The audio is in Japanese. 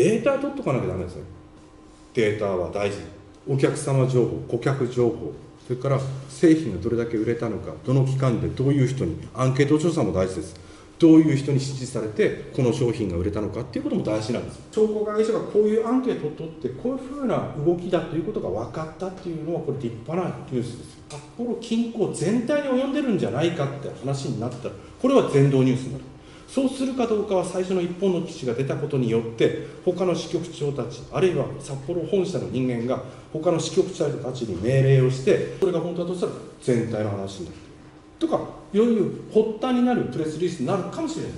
データ取っとかなきゃダメですよ。データは大事。お客様情報顧客情報。それから製品がどれだけ売れたのかどの期間でどういう人にアンケート調査も大事です。どういう人に支持されてこの商品が売れたのかっていうことも大事なんです。商工会議所がこういうアンケートを取ってこういうふうな動きだということが分かったっていうのはこれ立派なニュースです。札幌近郊全体に及んでるんじゃないかって話になったらこれは全道ニュースになる。そうするかどうかは最初の一本の基地が出たことによって他の支局長たちあるいは札幌本社の人間が他の支局長たちに命令をしてそれが本当だとしたら全体の話になる。とかいよいよ発端になるプレスリリースになるかもしれない。